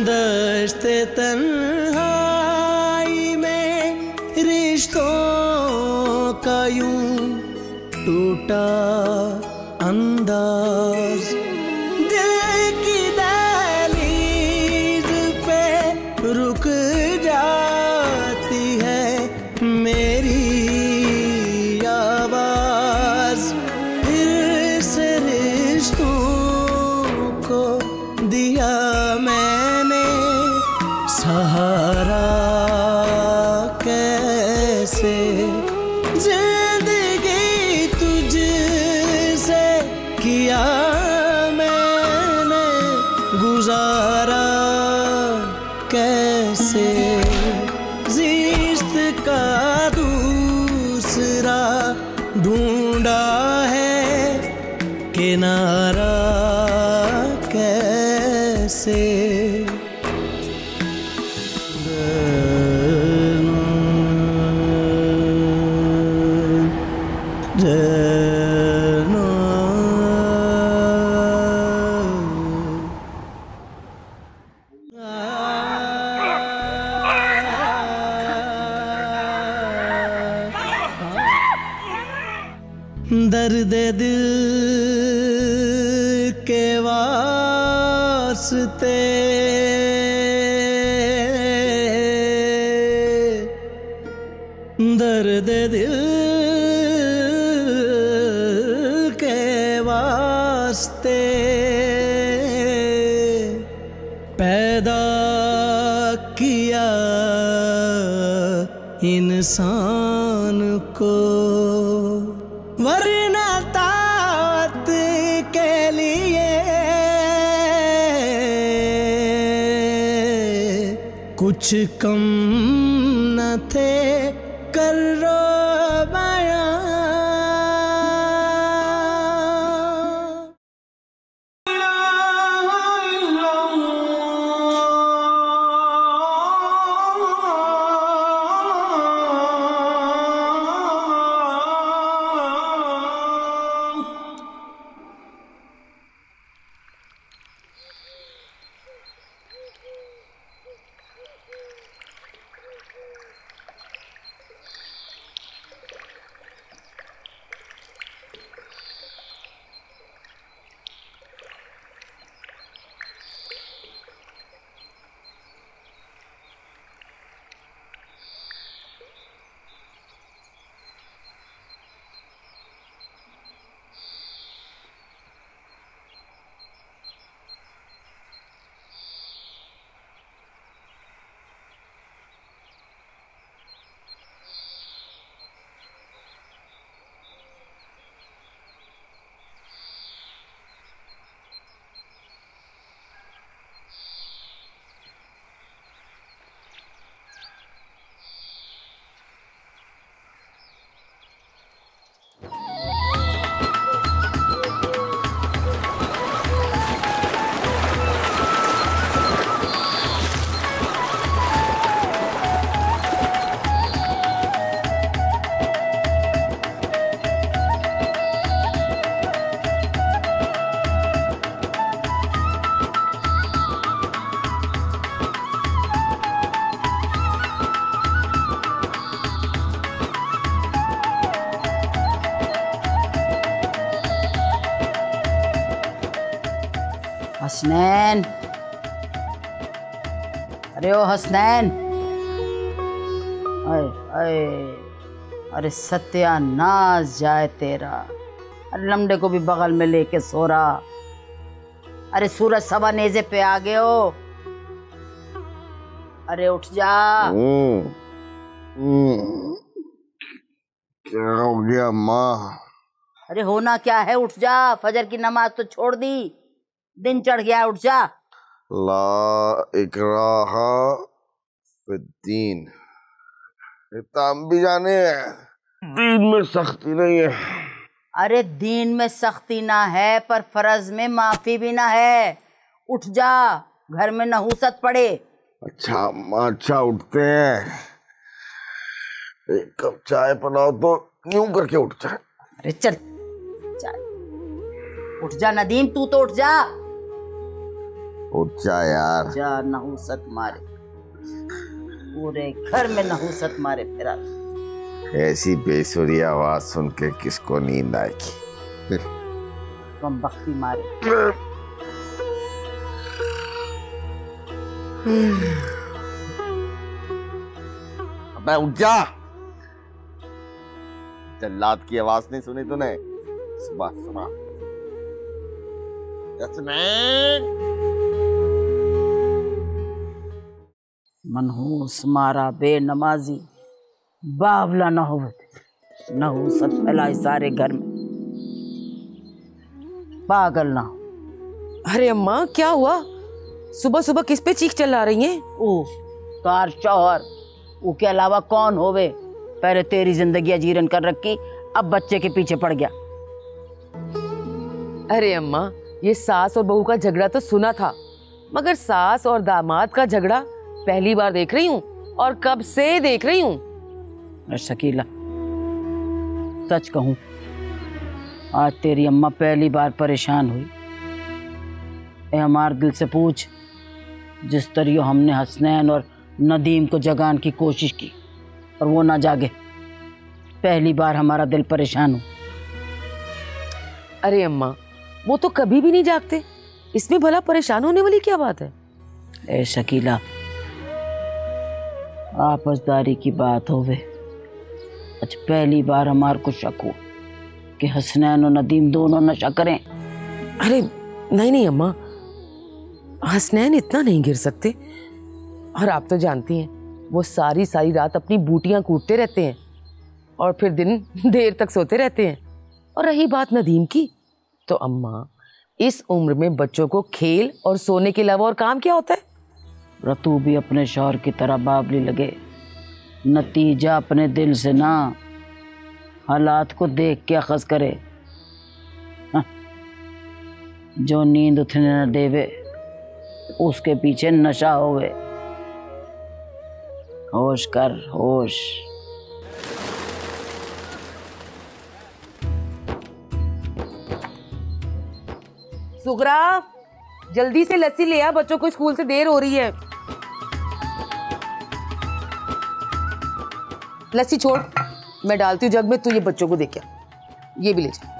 दस्ते तन्हाई में रिश्तों का यूँ टूटा no इंसान को वरना तात के लिए कुछ कम ओ हसनैन? अरे अरे अरे सत्यानाश जाए तेरा। अरे लमडे को भी बगल में लेके सो रहा। अरे सूरज सवा नेजे पे आ गए हो। अरे उठ जा। हम्म, हम्म। क्या हो गया माँ? अरे होना क्या है उठ जा। फजर की नमाज़ तो छोड़ दी। दिन चढ़ गया उठ जा। ला इकराहा फिद्दीन। इतना हम भी जाने हैं। दीन में सख्ती नहीं है। अरे दीन में सख्ती ना है पर फ़र्ज़ में माफ़ी भी ना है। उठ जा घर में नहूसत पड़े। अच्छा माँ अच्छा उठते हैं। एक कप चाय बनाओ तो यूँ करके उठ जाए अरे चल। चल। उठ जा नदीम तू तो उठ जा। उठ जा यार। जा नहुसत मारे। पूरे घर में नहुसत मारे फिरा। ऐसी बेसुरी आवाज़ सुन के किसको नींद आएगी? कम बख्ती मारे। अबे उठ जा। जल्लाद की आवाज़ नहीं सुनी तूने? सुबह सुबह यस्मीन मनहूस मारा बेनमाजी। बावला न हो नहुसत फैलाई सारे घर में। पागल ना हो। अरे अम्मा क्या हुआ? सुबह सुबह किस पे चीख चला रही हैं? ओ तार शौहर वो के अलावा कौन होवे? पहले तेरी ज़िंदगी अजीरन कर रखी अब बच्चे के पीछे पड़ गया। अरे अम्मा ये सास और बहू का झगड़ा तो सुना था मगर सास और दामाद का झगड़ा पहली बार देख रही हूँ और कब से देख रही हूँ। शकीला सच कहूँ आज तेरी अम्मा पहली बार परेशान हुई। ए हमार दिल से पूछ जिस तरह हमने हसनैन और नदीम को जगान की कोशिश की और वो ना जागे पहली बार हमारा दिल परेशान हो अरे अम्मा वो तो कभी भी नहीं जागते। इसमें भला परेशान होने वाली क्या बात है? ए शकीला आपसदारी की बात हो होवे। आज पहली बार हमार को शक हो कि हसनैन और नदीम दोनों नशा करें। अरे, नहीं नहीं, अम्मा। हसनैन इतना नहीं गिर सकते। और आप तो जानती हैं, वो सारी सारी रात अपनी बूटियाँ कूटते रहते हैं और फिर दिन देर तक सोते रहते हैं। और रही बात नदीम की तो अम्मा, इस उम्र में बच्चों को खेल और सोने के अलावा और काम क्या होता है? रतू भी अपने शौहर की तरह बाबली लगे। नतीजा अपने दिल से ना। हालात को देख के अखज करे। हाँ। जो नींद उठने न देवे, उसके पीछे नशा होवे। होश कर, होश। सुगरा, जल्दी से लस्सी ले आ, बच्चों को स्कूल से देर हो रही है। लस्सी छोड़। मैं डालती हूँ जग में, तू ये बच्चों को दे क्या। ये भी ले जा।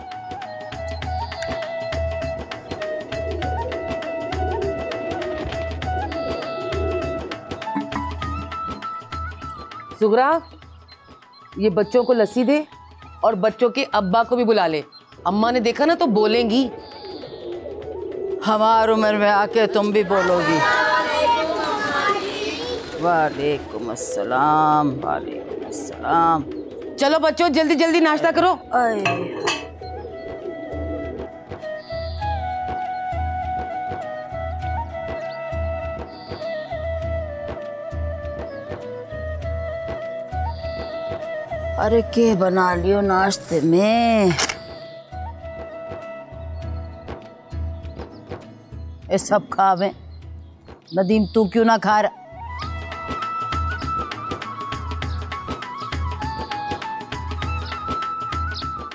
सुगरा, ये बच्चों को लस्सी दे और बच्चों के अब्बा को भी बुला ले। अम्मा ने देखा ना तो बोलेंगी। हमार उम्र में आके तुम भी बोलोगी। वालेकुम अस्सलाम, वालेकुम। अस्सलाम चलो बच्चों, जल्दी जल्दी नाश्ता करो। अरे, के बना लियो नाश्ते में? ये सब खावे। नदीम, तू क्यों ना खा रहा?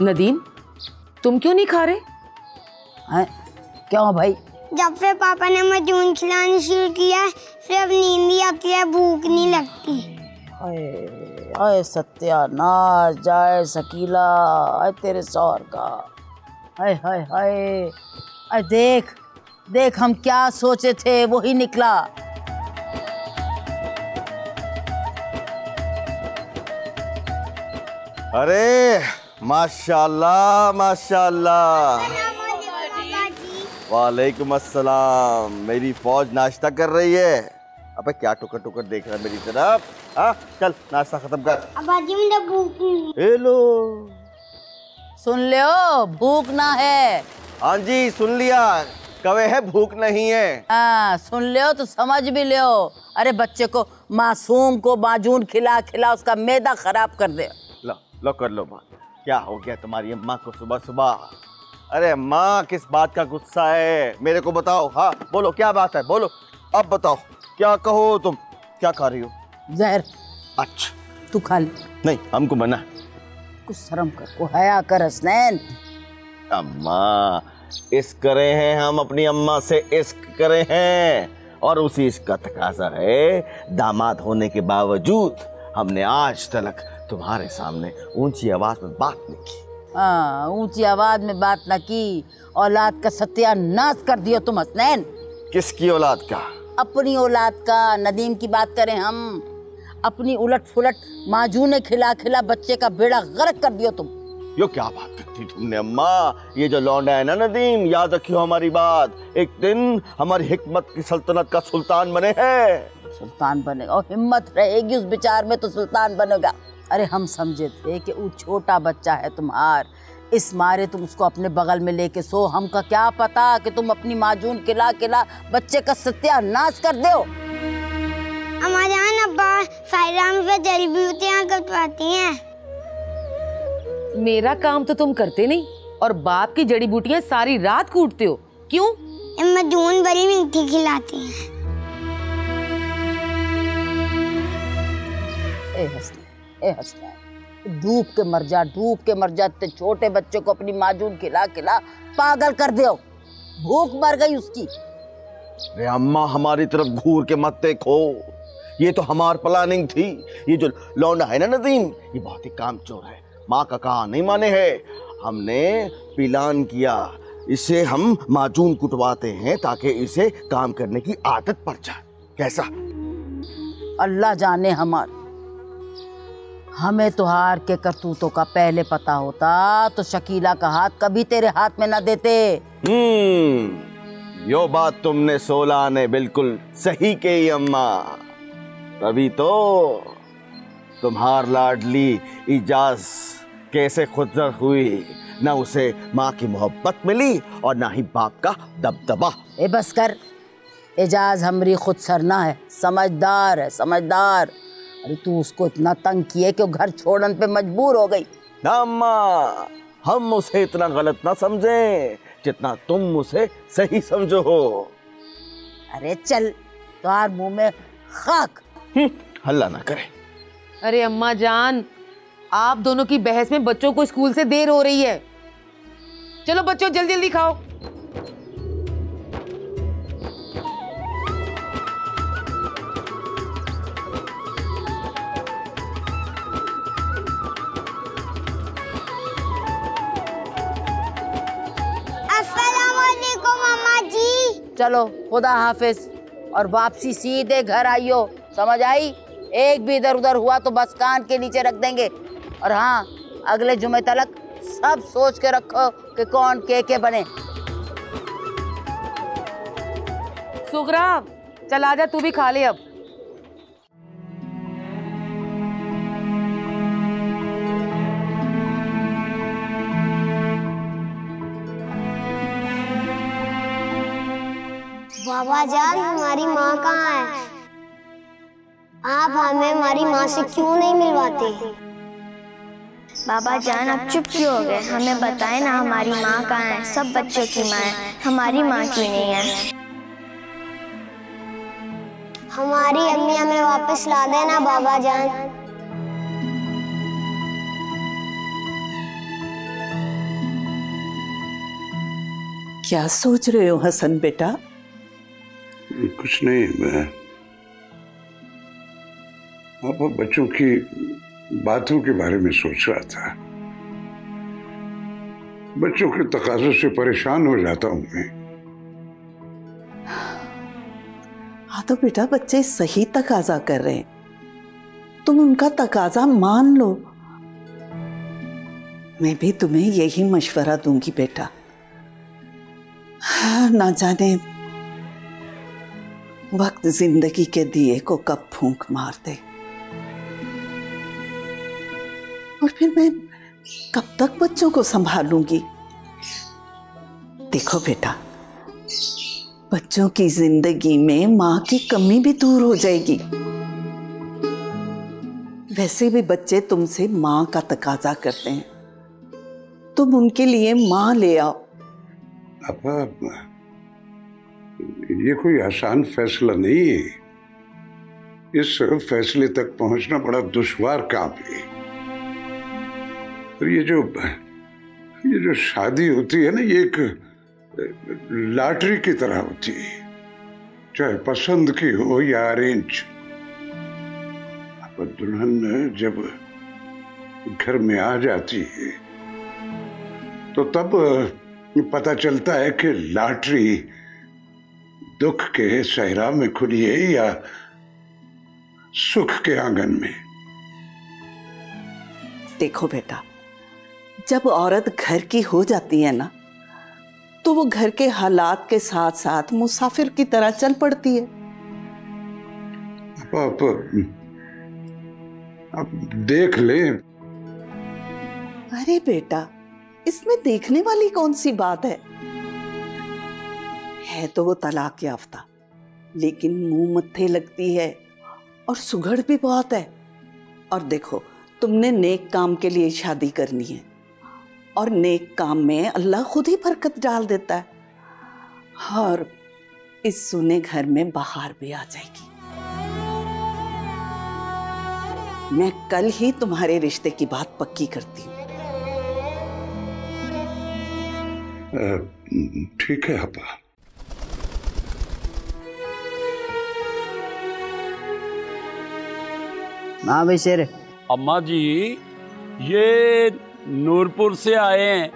नदीम तुम क्यों नहीं खा रहे? हैं? क्यों भाई? जब से पापा ने मजून खिलानी शुरू किया है फिर अब नींद ही आती है भूख नहीं लगती। अरे अरे सत्यानाश जाए शकीला अरे तेरे सौर का। हाय हाय हाय। अरे देख देख हम क्या सोचे थे वही निकला। अरे माशाल्लाह माशाल्लाह। वालेकुम अस्सलाम। मेरी फौज नाश्ता कर रही है। अबे क्या टुकर टुकर देख रहा है मेरी तरफ़? हाँ चल नाश्ता खत्म कर। अब अजी भूख हेलो सुन लियो भूख ना है। हाँ जी सुन लिया। कवे है भूख नहीं है। हाँ सुन लियो तो समझ भी लियो अरे बच्चे को मासूम को माजून खिला खिला उसका मैदा खराब कर दे। लो लो कर लो बात। क्या हो गया तुम्हारी अम्मा को सुबह सुबह अरे माँ किस बात का गुस्सा है? मेरे को बताओ। हाँ बोलो क्या बात है? बोलो। अब बताओ क्या कहो तुम? क्या खा रही हो? जहर। अच्छा। तू खा ले। नहीं हमको मना। कुछ शर्म कर। को हया कर हसनैन। अम्मा इश्क करे हैं हम अपनी अम्मा से इश्क करे हैं। और उसी इश्क का तकाजा है। दामाद होने के बावजूद हमने आज तक तुम्हारे सामने ऊँची आवाज़ में बात नहीं की। हाँ ऊँची आवाज़ में बात न की। औलाद का सत्यानाश कर दियो तुम हसनैन। किसकी औलाद का? अपनी औलाद का। नदीम की बात करें हम। अपनी उलट फुलट माजू ने खिला खिला बच्चे का बेड़ा गर्क कर दियो तुम। यो क्या बात करती तुमने अम्मा? ये जो लौंडा है ना नदीम याद रखियो हमारी बात। एक दिन हमारी हिकमत की सल्तनत का सुल्तान बने हैं। सुल्तान बनेगा और हिम्मत रहेगी उस विचार में तो सुल्तान बनेगा। अरे हम समझे थे कि वो छोटा बच्चा है तुम्हार। इस मारे तुम उसको अपने बगल में लेके सो। हमका क्या पता कि तुम अपनी माजून किला किला बच्चे का सत्यानाश कर दो हमारे यहाँ अब्बा सायराम से जल ब्यूटियाँ कटवाती हैं। मेरा काम तो तुम करते नहीं और बाप की जड़ी बूटियाँ सारी रात कूटते हो। क्यों? अम्मा जून बड़ी मीठी खिलाती हैं। ए हंसने ए डूब के मर जा डूब के मर जा ते छोटे बच्चे को अपनी माजून खिला खिला पागल कर दो भूख मर गई उसकी। अरे अम्मा हमारी तरफ़ घूर के मत देखो। ये तो हमार प्लानिंग थी। ये जो लौंडा है ना नदीम ये बहुत ही कामचोर है। माँ का कहा नहीं माने है। हमने पिलान किया इसे हम माजून कुटवाते हैं ताकि इसे काम करने की आदत पड़ जाए। कैसा? अल्लाह जाने हमार। हमें तुहार के करतूतों का पहले पता होता तो शकीला का हाथ कभी तेरे हाथ में न देते। हम्म यो बात तुमने सोला ने बिल्कुल सही कही अम्मा। तभी तो तुम्हार लाडली इजाज कैसे खुदर हुई न उसे माँ की मोहब्बत मिली और ना ही बाप का दबदबा। ए बस कर एजाज हमरी खुद सरना है समझदार है समझदार। अरे तू उसको इतना तंग किए कि वो घर छोड़न पे मजबूर हो गई। ना अम्मा हम उसे इतना गलत ना समझें जितना तुम उसे सही समझो। हो अरे चल तुहार मुँह में खाक। हम्म, हल्ला ना करे। अरे अम्मा जान आप दोनों की बहस में बच्चों को स्कूल से देर हो रही है। चलो बच्चों जल्दी जल्दी खाओ। चलो, खुदा हाफिज। और वापसी सीधे घर आइयो। समझ आई? एक भी इधर उधर हुआ तो बस कान के नीचे रख देंगे। और हाँ अगले जुमे तलक सब सोच के रखो कि कौन के के बने। सुगरा चल आजा, तू भी खा ले अब। बाबा जान हमारी माँ कहाँ है। आप हमें हमारी माँ से क्यों नहीं मिलवाते? बाबा जान आप चुप क्यों हो गए? हमें बताएँ ना हमारी माँ कहाँ है। सब बच्चों की माँ है। हमारी माँ क्यों नहीं है। हमारी अम्मी हमें वापस ला देना बाबा जान। क्या सोच रहे हो हसन बेटा? कुछ नहीं, मैं पापा बच्चों की बातों के बारे में सोच रहा था। बच्चों के तकाजों से परेशान हो जाता हूँ मैं। हाँ तो बेटा, बच्चे सही तकाजा कर रहे हैं। तुम उनका तकाजा मान लो। मैं भी तुम्हें यही मशवरा दूँगी बेटा। ना जाने वक्त ज़िंदगी के दिए को कब फूंक मार दे। और फिर मैं कब तक बच्चों को संभालूँगी? देखो बेटा, बच्चों की ज़िंदगी में माँ की कमी भी दूर हो जाएगी। वैसे भी बच्चे तुमसे माँ का तकाजा करते हैं। तुम उनके लिए माँ ले आओ। पापा ये कोई आसान फैसला नहीं है। इस फैसले तक पहुँचना बड़ा दुश्वार काम है। और ये जो ये जो शादी होती है ना, ये एक लॉटरी की तरह होती है। चाहे पसंद की हो या अरेंज अब दुल्हन जब घर में आ जाती है तो तब पता चलता है कि लॉटरी दुख के सहरा में खुली है या सुख के आँगन में? देखो बेटा जब औरत घर की हो जाती है ना तो वो घर के हालात के साथ साथ मुसाफिर की तरह चल पड़ती है। अब आप आप देख ले। अरे बेटा इसमें देखने वाली कौन सी बात है? है तो वो तलाक याफ्ता। लेकिन मुँह मत्थे लगती है और सुघड़ भी बहुत है। और देखो, तुमने नेक काम के लिए शादी करनी है और नेक काम में अल्लाह खुद ही बरकत डाल देता है। और इस सुने घर में बाहर भी आ जाएगी। मैं कल ही तुम्हारे रिश्ते की बात पक्की करती हूँ। ठीक है अपा हाँ भाई शेर अम्मा जी ये नूरपुर से आए हैं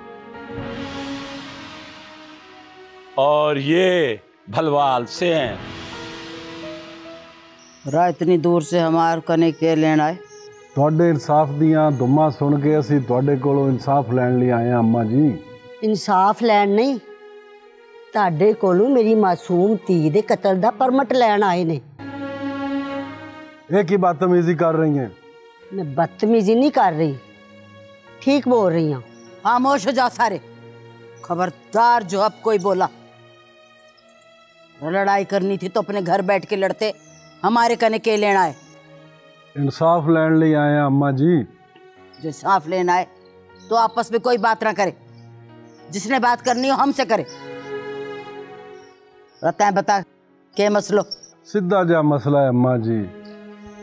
और ये भलवाल से हैं रा इतनी दूर से हमार कने के लेना है ਤੁਹਾਡੇ ਇਨਸਾਫ ਦੀਆਂ ਦੁਮਾ ਸੁਣ ਕੇ ਅਸੀਂ ਤੁਹਾਡੇ ਕੋਲੋਂ ਇਨਸਾਫ ਲੈਣ ਲਈ ਆਏ ਹਾਂ ਅੰਮਾ ਜੀ ਇਨਸਾਫ ਲੈਣ ਨਹੀਂ ਤੁਹਾਡੇ ਕੋਲੋਂ ਮੇਰੀ ਮਾਸੂਮ ਧੀ ਦੇ ਕਤਲ ਦਾ ਪਰਮਿਟ ਲੈਣ ਆਏ ਨੇ एक ही बदतमीजी कर रही हैं। मैं बदतमीजी नहीं कर रही। ठीक बोल रही हूँ। खामोश हो जाओ सारे। खबरदार जो अब कोई बोला। लड़ाई करनी थी तो अपने घर बैठ के लड़ते। हमारे कने के लेना है इंसाफ लेने ले आए हैं अम्मा जी। जो इंसाफ लेना है तो आपस में कोई बात ना करे। जिसने बात करनी हो हमसे करे। बताएँ बता के मसलो? सीधा जा मसला है अम्मा जी।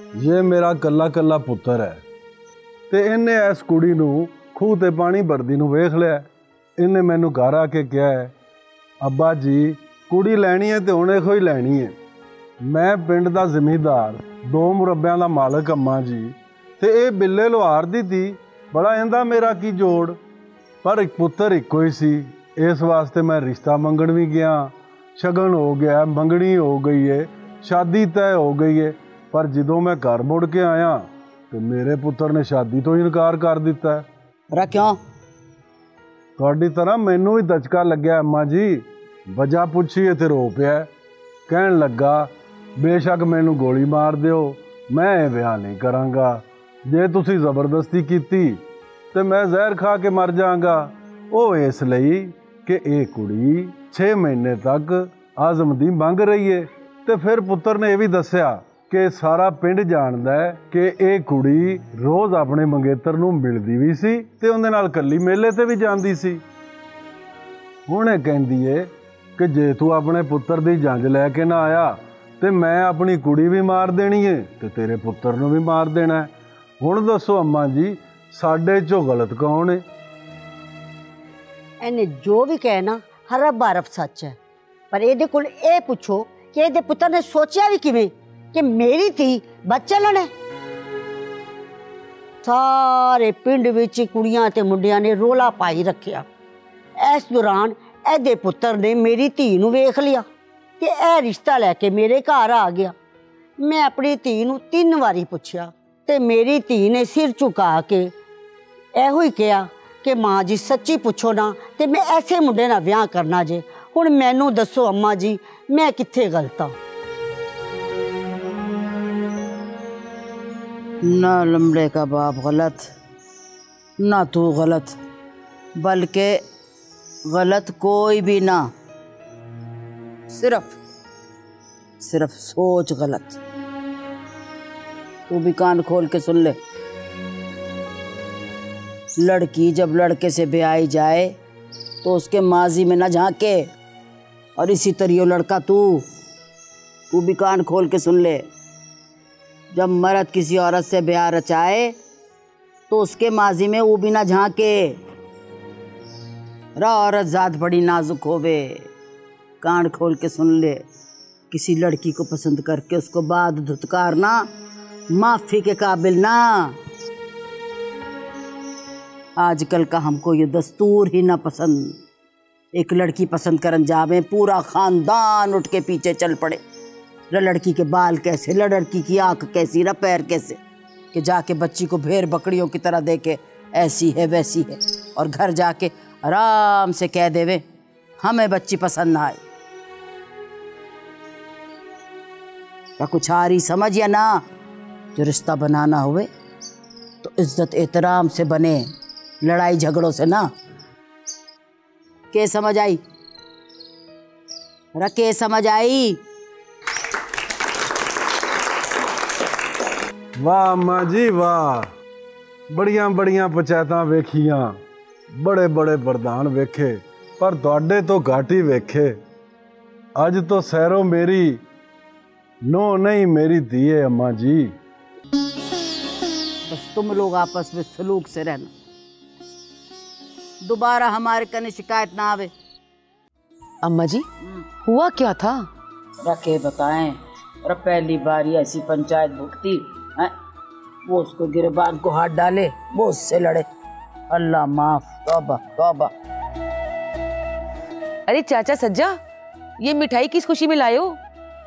ਇਹ ਮੇਰਾ ਕੱਲਾ ਕੱਲਾ ਪੁੱਤਰ ਹੈ, ਤੇ ਇਹਨੇ ਇਸ ਕੁੜੀ ਨੂੰ ਖੂਹ ਤੇ ਪਾਣੀ ਭਰਦੀ ਨੂੰ ਵੇਖ ਲਿਆ। ਇਹਨੇ ਮੈਨੂੰ ਘਰ ਆ ਕੇ ਕਿਹਾ ਹੈ ਅੱਬਾ ਜੀ, ਕੁੜੀ ਲੈਣੀ ਹੈ ਤੇ ਹੁਣ ਇਹੋ ਹੀ ਲੈਣੀ ਹੈ। ਮੈਂ ਪਿੰਡ ਦਾ ਜ਼ਿਮੀਂਦਾਰ, ਦੋ ਮੁਰੱਬਿਆਂ ਦਾ ਮਾਲਕ ਅੰਮਾ ਜੀ, ਤੇ ਇਹ ਬਿੱਲੇ ਲੋਹਾਰ ਦੀ ਧੀ, ਬੜਾ ਇਹਦਾ ਮੇਰਾ ਕੀ ਜੋੜ। ਪਰ ਇੱਕ ਪੁੱਤਰ ਇੱਕੋ ਹੀ ਸੀ, ਇਸ ਵਾਸਤੇ ਮੈਂ ਰਿਸ਼ਤਾ ਮੰਗਣ ਵੀ ਗਿਆ। ਸ਼ਗਨ ਹੋ ਗਿਆ, ਮੰਗਣੀ ਹੋ ਗਈ ਏ, ਸ਼ਾਦੀ ਤੈਅ ਹੋ ਗਈ ਏ ਪਰ ਜਦੋਂ ਮੈਂ ਘਰ ਮੁੜ ਕੇ ਆਇਆ ਤੇ ਮੇਰੇ ਪੁੱਤਰ ਨੇ ਸ਼ਾਦੀ ਤੋਂ ਇਨਕਾਰ ਕਰ ਦਿੱਤਾ ਰਾ ਕਿਉਂ? ਤੁਹਾਡੀ ਤਰ੍ਹਾਂ ਮੈਨੂੰ ਵੀ ਦਚਕਾ ਲੱਗਿਆ ਅਮਾ ਜੀ। ਵਜ੍ਹਾ ਪੁੱਛੀ ਤੇ ਰੋ ਪਿਆ ਕਹਿਣ ਲੱਗਾ ਬੇਸ਼ੱਕ ਮੈਨੂੰ ਗੋਲੀ ਮਾਰ ਦਿਓ ਮੈਂ ਇਹ ਵਿਆਹ ਨਹੀਂ ਕਰਾਂਗਾ। ਜੇ ਤੁਸੀਂ ਜ਼ਬਰਦਸਤੀ ਕੀਤੀ ਤੇ ਮੈਂ ਜ਼ਹਿਰ ਖਾ ਕੇ ਮਰ ਜਾਵਾਂਗਾ। ਉਹ ਇਸ ਲਈ ਕਿ ਇਹ ਕੁੜੀ 6 ਮਹੀਨੇ ਤੱਕ ਆਜ਼ਮ ਦੀ ਮੰਗ ਰਹੀ ਏ ਤੇ ਫਿਰ ਪੁੱਤਰ ਨੇ ਇਹ ਵੀ ਦੱਸਿਆ ਕਿ ਸਾਰਾ ਪਿੰਡ ਜਾਣਦਾ ਹੈ ਕਿ ਇਹ ਕੁੜੀ ਰੋਜ਼ ਆਪਣੇ ਮੰਗੇਤਰ ਨੂੰ ਮਿਲਦੀ ਵੀ ਸੀ ਤੇ ਉਹਦੇ ਨਾਲ ਕੱਲੀ ਮੇਲੇ ਤੇ ਵੀ ਜਾਂਦੀ ਸੀ। ਹੁਣ ਇਹ ਕਹਿੰਦੀ ਏ ਕਿ ਜੇ ਤੂੰ ਆਪਣੇ ਪੁੱਤਰ ਦੀ ਜੰਜ ਲੈ ਕੇ ਨਾ ਆਇਆ, ਤੇ ਮੈਂ ਆਪਣੀ ਕੁੜੀ ਵੀ ਮਾਰ ਦੇਣੀ ਏ ਤੇ ਤੇਰੇ ਪੁੱਤਰ ਨੂੰ ਵੀ ਮਾਰ ਦੇਣਾ ਹੁਣ ਦੱਸੋ ਅੰਮਾ ਜੀ, ਸਾਡੇ ਚੋਂ ਗਲਤ ਕੌਣ ਏ? ਇਹਨੇ ਜੋ ਵੀ ਕਹਿਣਾ ਹਰਫ ਬਾਰਫ ਸੱਚ ਹੈ। ਪਰ ਇਹਦੇ ਕੋਲ ਇਹ ਪੁੱਛੋ ਕਿ ਇਹਦੇ ਪੁੱਤਰ ਨੇ ਸੋਚਿਆ ਵੀ ਕਿਵੇਂ? ਕਿ ਮੇਰੀ ਧੀ ਬੱਚਾ ਲੈਣਾ ਹੈ। ਸਾਰੇ ਪਿੰਡ ਵਿੱਚ ਕੁੜੀਆਂ ਤੇ ਮੁੰਡਿਆਂ ਨੇ ਰੋਲਾ ਪਾਈ ਰੱਖਿਆ ਇਸ ਦੌਰਾਨ ਇਹਦੇ ਪੁੱਤਰ ਨੇ ਮੇਰੀ ਧੀ ਨੂੰ ਵੇਖ ਲਿਆ ਕਿ ਇਹ ਰਿਸ਼ਤਾ ਲੈ ਕੇ ਮੇਰੇ ਘਰ ਆ ਗਿਆ ਮੈਂ ਆਪਣੀ ਧੀ ਨੂੰ ਤਿੰਨ ਵਾਰੀ ਪੁੱਛਿਆ ਤੇ ਮੇਰੀ ਧੀ ਨੇ ਸਿਰ ਝੁਕਾ ਕੇ ਇਹੋ ਹੀ ਕਿਹਾ ਕਿ ਮਾਂ ਜੀ ਸੱਚੀ ਪੁੱਛੋ ਨਾ ਤੇ ਮੈਂ ਐਸੇ ਮੁੰਡੇ ਨਾਲ ਵਿਆਹ ਕਰਨਾ ਜੇ ਹੁਣ ਮੈਨੂੰ ਦੱਸੋ ਅੰਮਾ ਜੀ ਮੈਂ ਕਿੱਥੇ ਗਲਤ ਹਾਂ ना लमड़े का बाप गलत, ना तू गलत, बल्कि गलत कोई भी ना। सिर्फ़ सिर्फ़ सोच गलत। तू भी कान खोल के सुन ले। लड़की जब लड़के से ब्याई जाए तो उसके माजी में ना झांके, और इसी तरह लड़का तू तू भी कान खोल के सुन ले। जब मर्द किसी औरत से ब्याह रचाए तो उसके माजी में वो भी ना झांके। रा औरत जात बड़ी नाजुक होवे, कान खोल के सुन ले। किसी लड़की को पसंद करके उसको बाद धुतकारना माफ़ी के काबिल ना। आजकल का हमको ये दस्तूर ही ना पसंद। एक लड़की पसंद करन जावे, पूरा खानदान उठ के पीछे चल पड़े। र लड़की के बाल कैसे लड़की की आँख कैसी, र पैर कैसे? कि जाके बच्ची को भेड़ बकरियों की तरह देखे, ऐसी है, वैसी है। और घर जाके आराम से कह देवे, हमें बच्ची पसंद ना आई या कुछ आ रही समझ या ना, जो रिश्ता बनाना हुए तो इज़्ज़त एहतराम से बने, लड़ाई झगड़ों से ना। के समझ आई? रके समझ आई? वाह अम्मा जी वाह ਬੜੀਆਂ ਬੜੀਆਂ ਪੰਚਾਇਤਾਂ ਵੇਖੀਆਂ ਬੜੇ ਬੜੇ ਪ੍ਰਧਾਨ ਵੇਖੇ ਪਰ ਤੁਹਾਡੇ ਤੋਂ ਘੱਟ ਹੀ ਵੇਖੇ ਅੱਜ ਤੋਂ ਸਹਿਰੋਂ ਮੇਰੀ नो नहीं मेरी दिए अम्मा जी बस तुम लोग आपस में सलूक से रहना दोबारा हमारे कने शिकायत ना आवे अम्मा जी हुआ क्या था रखे बताएं और पहली बार ही ऐसी पंचायत भुगती है वो उसको गिरबान को हाथ डाले वो उससे लड़े। अल्लाह माफ़ तौबा तौबा। अरे चाचा सज्जा ये मिठाई किस खुशी में लाए हो?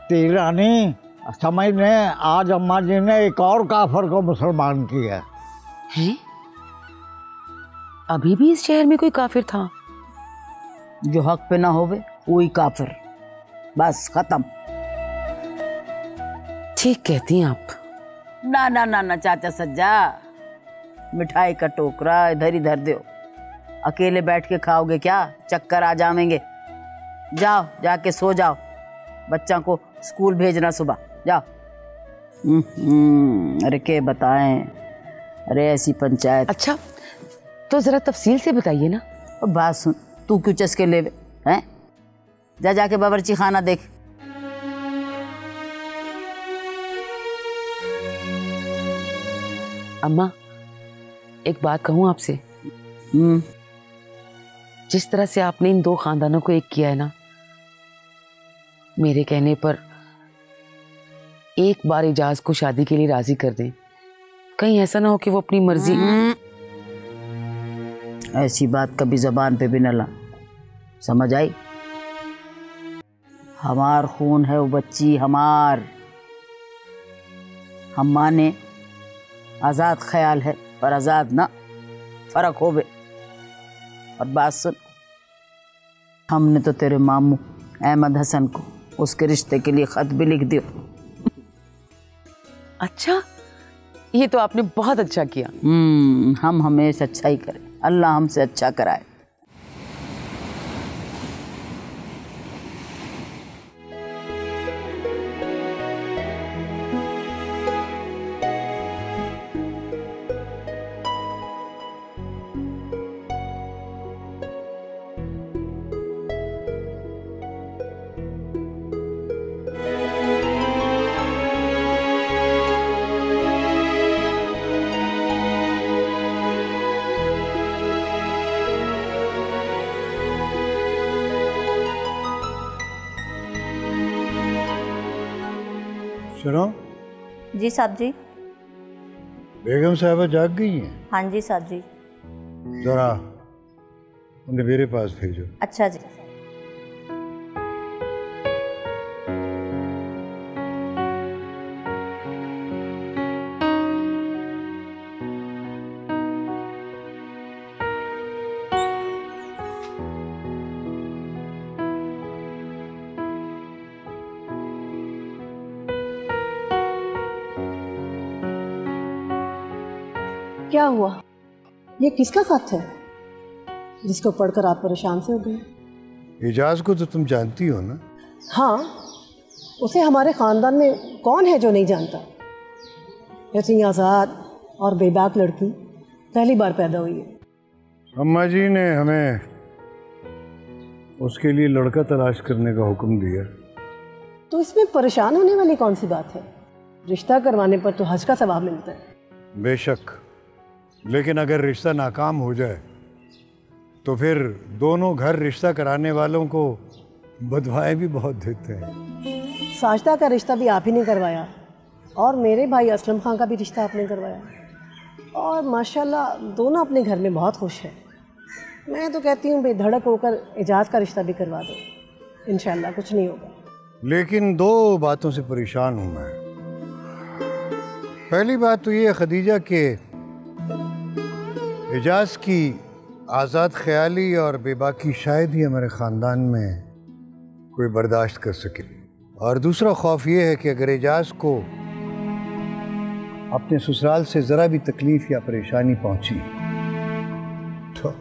तेरी रानी समझ ने आज अम्मा जी ने एक और काफर को मुसलमान किया। है? अभी भी इस शहर में कोई काफिर था? जो हक पे ना होवे वही काफिर। बस खत्म। ठीक कहती हैं आप। ना ना ना ना चाचा सज्जा मिठाई का टोकरा इधर ही धर दो। अकेले बैठ के खाओगे क्या? चक्कर आ जाएँगे जाओ जाके सो जाओ। बच्चा को स्कूल भेजना सुबह। जाओ। हम्म, अरे के बताएँ? अरे ऐसी पंचायत। अच्छा तो जरा तफसील से बताइए ना। बात सुन तू क्यों चस्के ले हैं? जा जाके बावर्ची खाना देख। अम्मा एक बात कहूँ आपसे? हम्म। जिस तरह से आपने इन दो खानदानों को एक किया है ना मेरे कहने पर एक बार इजाज को शादी के लिए राज़ी कर दें। कहीं ऐसा ना हो कि वो अपनी मर्ज़ी ऐसी बात कभी जबान पे भी न ला। समझ आई? हमार खून है वो बच्ची हमार। हम माने आज़ाद ख्याल है पर आज़ाद ना। फ़र्क हो बे। और बात सुन। हमने तो तेरे मामू अहमद हसन को उसके रिश्ते के लिए खत भी लिख दियो। अच्छा ये तो आपने बहुत अच्छा किया। हम्म हम हमेशा अच्छा ही करें। अल्लाह हमसे अच्छा कराए। जी साहब जी। बेगम साहबा जाग गई हैं? हाँ जी साहब जी। जरा उन्हें मेरे पास भेजो। अच्छा जी। ये किसका खत है? जिसको पढ़कर आप परेशान से हो गए? एजाज को तो तुम जानती हो ना? हाँ उसे हमारे ख़ानदान में कौन है जो नहीं जानता? इतनी आज़ाद और बेबाक लड़की पहली बार पैदा हुई है। अम्मा जी ने हमें उसके लिए लड़का तलाश करने का हुक्म दिया। तो इसमें परेशान होने वाली कौन सी बात है? रिश्ता करवाने पर तो हज का सवाब मिलता है। बेशक। लेकिन अगर रिश्ता नाकाम हो जाए तो फिर दोनों घर रिश्ता कराने वालों को बदवाएँ भी बहुत देते हैं। साजदा का रिश्ता भी आप ही ने करवाया और मेरे भाई असलम खान का भी रिश्ता आपने करवाया। और माशाल्लाह दोनों अपने घर में बहुत खुश हैं। मैं तो कहती हूँ बेधड़क होकर एजाज का रिश्ता भी करवा दो। इंशाल्लाह कुछ नहीं होगा। लेकिन दो बातों से परेशान हूँ मैं। पहली बात तो ये खदीजा के एजाज की आज़ाद ख्याली और बेबाकी शायद ही हमारे ख़ानदान में कोई बर्दाश्त कर सके। और दूसरा खौफ ये है कि अगर एजाज को अपने ससुराल से ज़रा भी तकलीफ़ या परेशानी पहुँची तो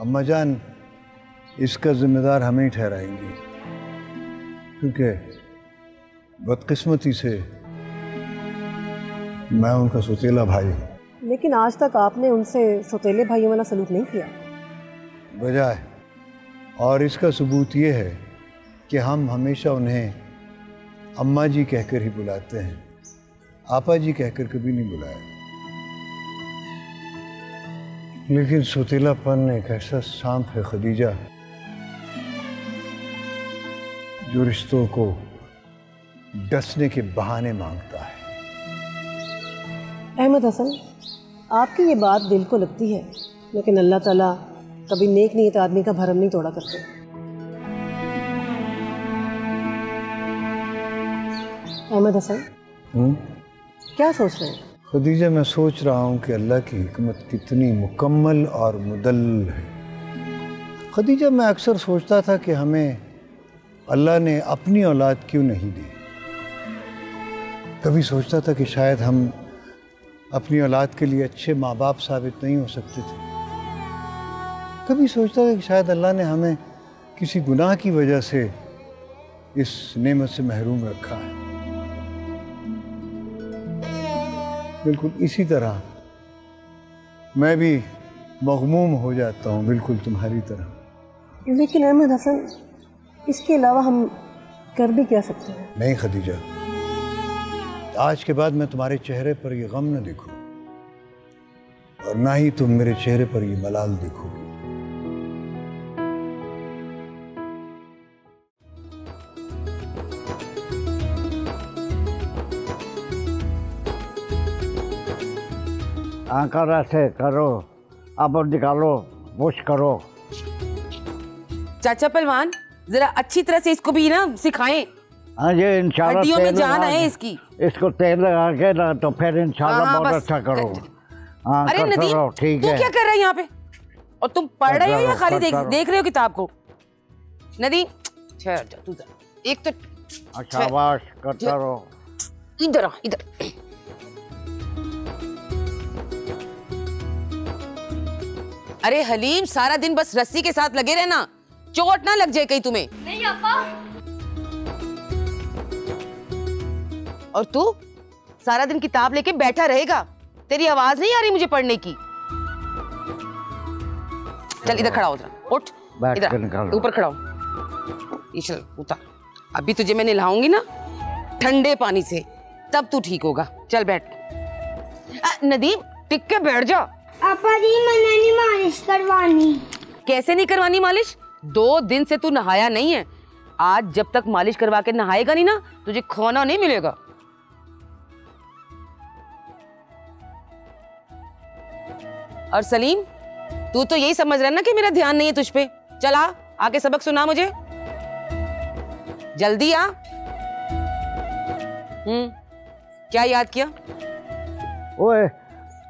अम्मा जान, इसका जिम्मेदार हमें ही ठहराएँगी। क्योंकि बदकिस्मती से मैं उनका सौतेला भाई हूँ। लेकिन आज तक आपने उनसे सौतेले भाइयों वाला सलूक नहीं किया। बजाय और इसका सबूत ये है कि हम हमेशा उन्हें अम्मा जी कहकर ही बुलाते हैं। आपा जी कहकर कभी नहीं बुलाया। लेकिन सौतेलापन एक ऐसा सांप है खदीजा जो रिश्तों को डसने के बहाने माँगता है। अहमद हसन आपकी ये बात दिल को लगती है लेकिन अल्लाह ताला कभी नेक नीयत आदमी का भरम नहीं तोड़ा करते। अहमद हसन हम्म? क्या सोच रहे हैं? खदीजा मैं सोच रहा हूँ कि अल्लाह की हिकमत कितनी मुकम्मल और मुदल है। खदीजा मैं अक्सर सोचता था कि हमें अल्लाह ने अपनी औलाद क्यों नहीं दी? कभी सोचता था कि शायद हम अपनी औलाद के लिए अच्छे माँ बाप साबित नहीं हो सकते थे। कभी सोचता था कि शायद अल्लाह ने हमें किसी गुनाह की वजह से इस नेमत से महरूम रखा है। बिल्कुल इसी तरह मैं भी मगमूम हो जाता हूँ बिल्कुल तुम्हारी तरह। लेकिन अहमद हसन इसके अलावा हम कर भी क्या सकते हैं? नहीं खदीजा। आज के बाद मैं तुम्हारे चेहरे पर ये गम न देखूँ और ना ही तुम मेरे चेहरे पर ये मलाल देखोगी। आकर ऐसे करो अब निकालो पुश करो। चाचा पहलवान जरा अच्छी तरह से इसको भी ना सिखाएँ। हाँ जी इंशाल्लाह हड्डियों में जान है इसकी। इसको तेल लगा के ना तो फिर इंशाल्लाह हाँ, हाँ, बहुत अच्छा करो। हाँ अरे नदीम ठीक है। क्या कर रहा है यहाँ पे? और तुम पढ़ रहे हो या खाली देख देख रहे हो किताब को? नदीम तू एक तो हाँ, शाबाश करता रहो इधर आ इधर। अरे हलीम सारा दिन बस रस्सी के साथ लगे रहना। चोट ना लग जाए कहीं तुम्हें। नहीं अपा और तू सारा दिन किताब लेके बैठा रहेगा। तेरी आवाज़ नहीं आ रही मुझे पढ़ने की। चल इधर खड़ा हो जरा। उठ इधर। ऊपर खड़ा हो। ये चल उतार। अभी तुझे मैं नहलाऊँगी ना ठंडे पानी से तब तू ठीक होगा। चल बैठ। आ, नदीम टिक के बैठ जा। आपा जी मैंने नहीं मालिश करवानी। कैसे नहीं करवानी मालिश? दो दिन से तू नहाया नहीं है। आज जब तक मालिश करवा के नहाएगा नहीं ना तुझे खाना नहीं मिलेगा। और सलीम तू तो यही समझ रहा है ना कि मेरा ध्यान नहीं है तुझ पे। चला आके सबक सुना मुझे। जल्दी आ। हम्म क्या याद किया? ओए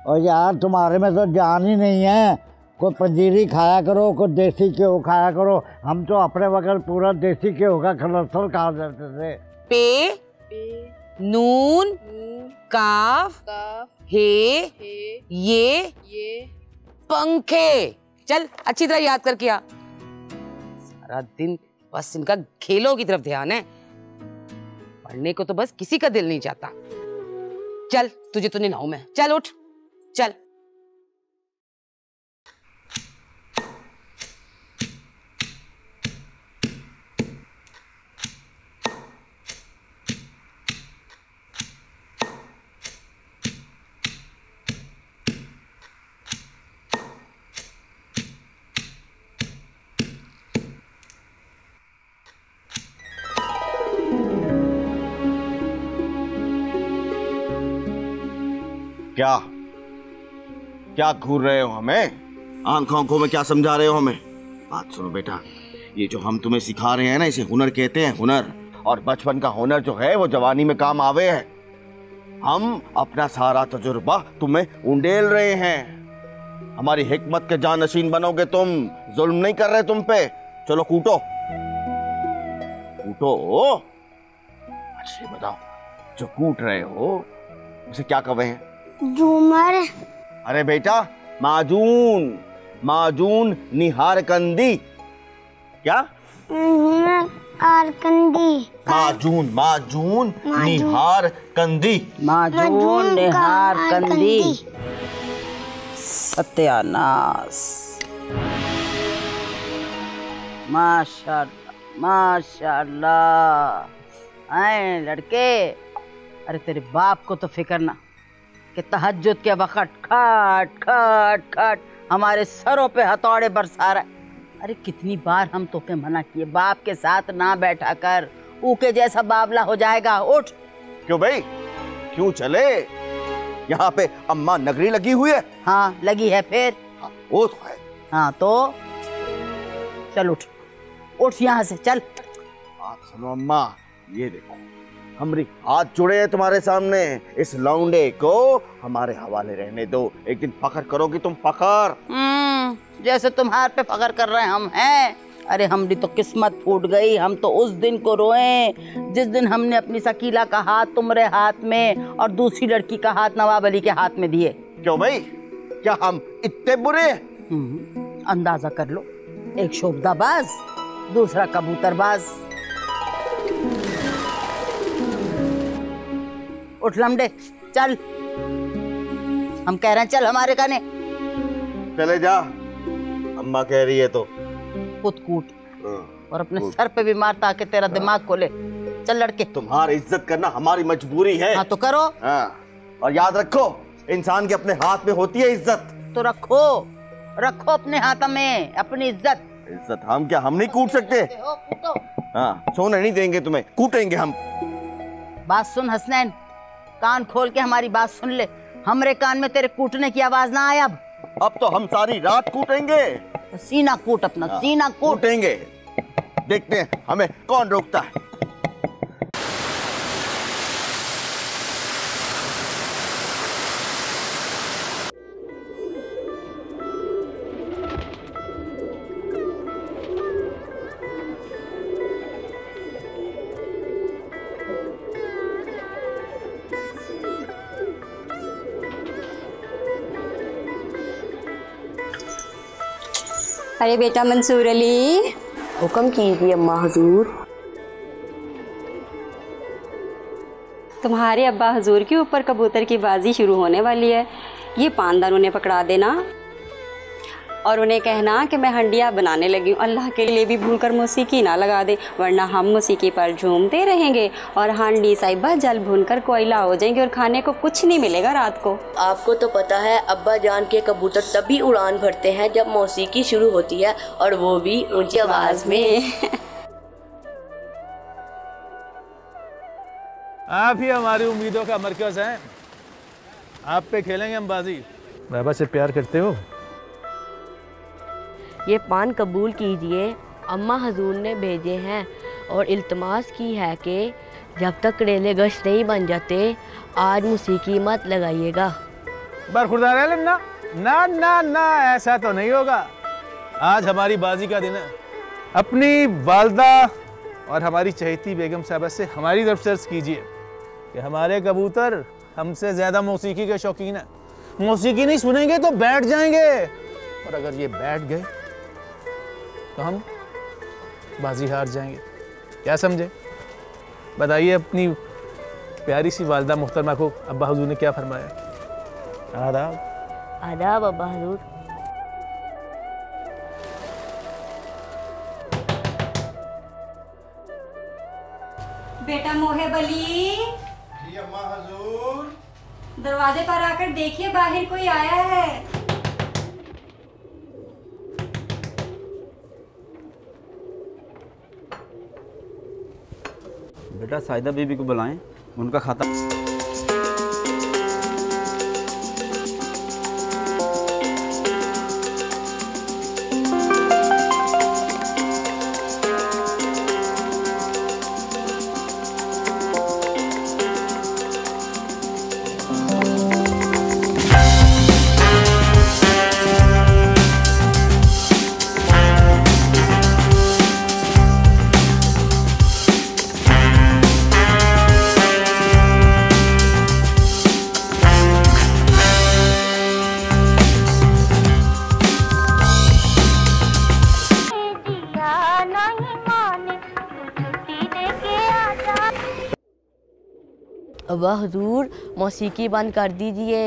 और यार तुम्हारे में तो जान ही नहीं है। कोई पंजीरी खाया करो कोई देसी घ्यो खाया करो। हम तो अपने वक्त पूरा देसी घ्यो का खलस्तल खा जाते थे। पे, पे। नून काफ हे ये पंखे। चल अच्छी तरह याद करके आ सारा दिन बस इनका खेलों की तरफ़ ध्यान है। पढ़ने को तो बस किसी का दिल नहीं चाहता। चल तुझे तो नहलाऊं मैं। चल उठ। चल। क्या घूर रहे हो हमें? आँखों आँखों में क्या समझा रहे हो हमें? बात सुनो बेटा ये जो हम तुम्हें सिखा रहे हैं ना इसे हुनर कहते हैं हुनर। और बचपन का हुनर जो है वो जवानी में काम आवे है। हम अपना सारा तजुर्बा तुम्हें उंडेल रहे हैं। हमारी हिकमत के जानशीन बनोगे तुम जुल्म नहीं कर रहे तुम पे। चलो कूटो। कूटो? अच्छा बताओ जो कूट रहे हो उसे क्या कहे? हैं झूमर। अरे बेटा माजून माजून निहार कंदी क्या? और कंदी माजून माजून। निहार कंदी माजून निहार कंदी सत्यानाश। माशाल्लाह माशाल्लाह। आए लड़के अरे तेरे बाप को तो फ़िक्र ना। कि तहज्जुद के वक्त खट खट खट हमारे सरों पे हथौड़े बरसा रहा है। अरे कितनी बार हम तोके मना किए? बाप के साथ ना बैठा कर ऊके जैसा बाबला हो जाएगा उठ। क्यों भाई? क्यों चले? यहाँ पे अम्मा नगरी लगी हुई है। हाँ लगी है फिर। वो तो है। हाँ तो? चल उठ। उठ यहाँ से चल। बात सुनो अम्मा ये देखो। हमारी हाथ जुड़े हैं तुम्हारे सामने। इस लौंडे को हमारे हवाले रहने दो। एक दिन फखर करोगी तुम फखर। हम्म, जैसे तुम्हारे पे फखर कर रहे हैं हम हैं। अरे हमारी तो किस्मत फूट गई हम तो उस दिन को रोए। जिस दिन हमने अपनी सकीला का हाथ तुम्हारे हाथ में और दूसरी लड़की का हाथ नवाब अली के हाथ में दिए। क्यों भाई? क्या हम इतने बुरे हम्म, अंदाज़ा कर लो। एक शोभदाबाज दूसरा कबूतरबाज। उठ लमडे चल। हम कह रहे हैं चल हमारे कहने चले जा। अम्मा कह रही है तो। खुद कूट। और अपने सर पे भी मार ताकि तेरा दिमाग खोले। चल लड़के। तुम्हारी इज़्ज़त करना हमारी मजबूरी है। हाँ तो करो। हाँ और याद रखो इंसान के अपने हाथ में होती है इज़्ज़त। तो रखो। रखो अपने हाथ में अपनी इज़्ज़त। इज़्ज़त हम क्या हम नहीं कूट सकते? हाँ सोने नहीं देंगे तुम्हें कूटेंगे हम। बात सुन हसनैन। कान खोल के हमारी बात सुन ले। हमरे कान में तेरे कूटने की आवाज़ ना आए अब। अब तो हम सारी रात कूटेंगे। सीना कूट अपना सीना कूट। कूटेंगे। देखते हैं हमें कौन रोकता है। अरे बेटा मंसूर अली। हुक्म कीजिए अम्मा हजूर। तुम्हारे अब्बा हजूर के ऊपर कबूतर की बाजी शुरू होने वाली है। ये पानदार उन्हें पकड़ा देना। और उन्हें कहना कि मैं हंडिया बनाने लगी हूँ। अल्लाह के लिए भी भूलकर मौसीकी ना लगा दे वरना हम मौसीकी पर झूमते रहेंगे और हांडी साहिबा जल भूनकर कोयला हो जाएँगे और खाने को कुछ नहीं मिलेगा रात को। आपको तो पता है अब्बा जान के कबूतर तभी उड़ान भरते हैं जब मौसीकी शुरू होती है और वो भी ऊँची आवाज़ में। आप ही हमारी उम्मीदों का मरकज हैं। आप पे खेलेंगे हम बाजी। बाबा से प्यार करते हो। ये पान कबूल कीजिए। अम्मा हजूर ने भेजे हैं और इल्तमास की है कि जब तक करेले गश्त नहीं बन जाते, आज मौसीकी मत लगाइएगा। बरखुरदार है ना ना ना ना, ऐसा तो नहीं होगा। आज हमारी बाजी का दिन है। अपनी वालदा और हमारी चहेती बेगम साहबा से हमारी तरफ़ से अर्ज़ कीजिए कि हमारे कबूतर हमसे ज़्यादा मौसीकी के शौकीन हैं। मौसीकी नहीं सुनेंगे तो बैठ जाएँगे। और अगर ये बैठ गए तो हम बाजी हार जाएँगे। क्या समझे? बताइए अपनी प्यारी सी वालदा मुख्तरमा को अब्बा हजूर ने क्या फरमाया? आदाब। आदाब अब्बा हजूर। बेटा मोहे बली। दरवाजे पर आकर देखिए बाहर कोई आया है। बेटा साहिदा बीबी को बुलाएँ उनका खाता अबा हजूर, मौसीकी बंद कर दीजिए।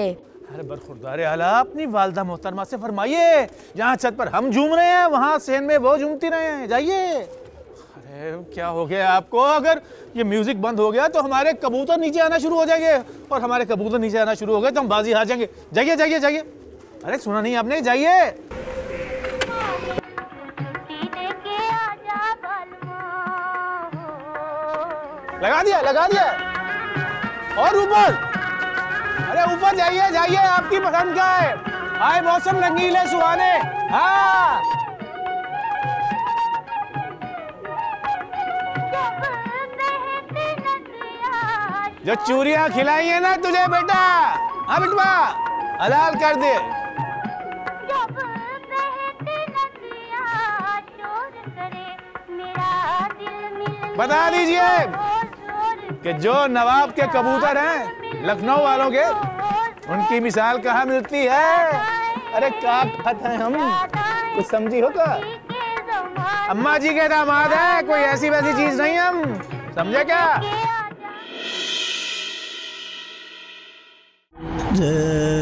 अरे बरखुरदार आला, अपनी वालदा मोहतरमा से फरमाइए। जहाँ छत पर हम झूम रहे हैं, वहाँ सेन में वो झूमती रहे हैं। जाइए। अरे, क्या हो गया आपको? अगर ये म्यूज़िक बंद हो गया तो हमारे कबूतर नीचे आना शुरू हो जाएँगे। और हमारे कबूतर नीचे आना शुरू हो गए तो हम बाजी हार जाएँगे। जाइए जाइए जाइए। अरे, सुना नहीं आपने? जाइए। लगा दिया लगा दिया। और ऊपर। अरे ऊपर जाइए जाइए, आपकी पसंद का है? आए मौसम रंगीले सुहाने। हाँ। जो चूरियाँ खिलाई है ना तुझे, बेटा। हाँ बेटवा हलाल कर दे। बता दीजिए। कि जो नवाब के कबूतर हैं, लखनऊ वालों के, उनकी मिसाल कहाँ मिलती है? अरे, क्या खत है हम? कुछ समझी हो का अम्मा जी के दामाद है, कोई ऐसी वैसी चीज़ नहीं हम। समझे क्या? जय